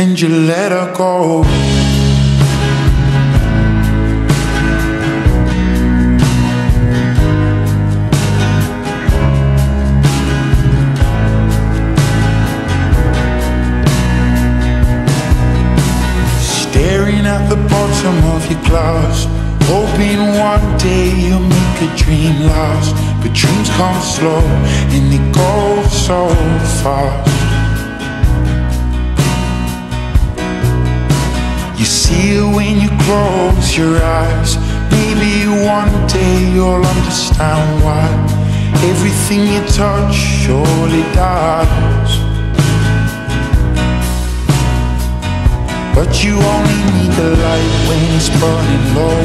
And you let her go. Staring at the bottom of your glass Hoping one day you'll make a dream last But dreams come slow and they go so fast You see it when you close your eyes Maybe one day you'll understand why Everything you touch surely dies But you only need the light when it's burning low.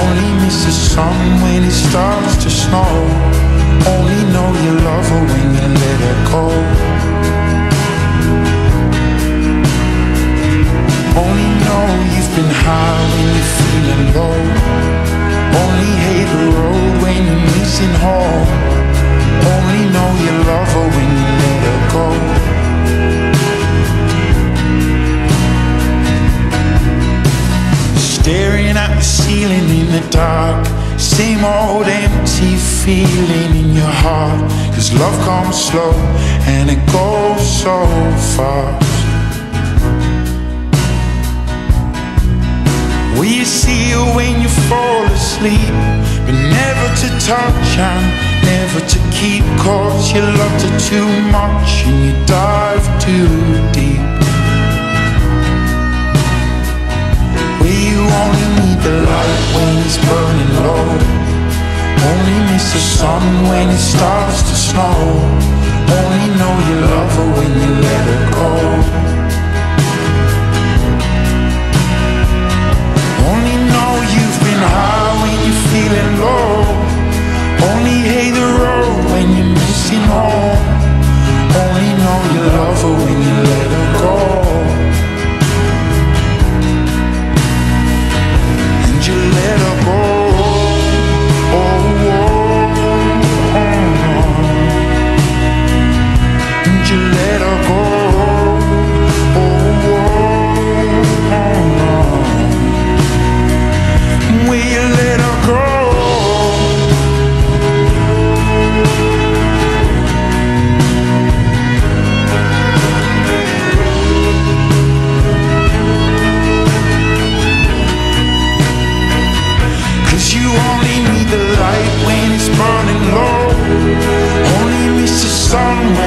Only miss the sun when it starts to snow. Only know you love her when you let her go. Missing home. Only know you love her when you let her go. Staring at the ceiling in the dark Same old empty feeling in your heart Cause love comes slow and it goes so fast Will you see her when you fall asleep But never to touch and never to keep Cause you loved her too much and you dive too deep you only need the light when it's burning low. Only miss the sun when it starts to snow. Only know you love her when you let her go.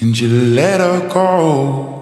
And you let her go.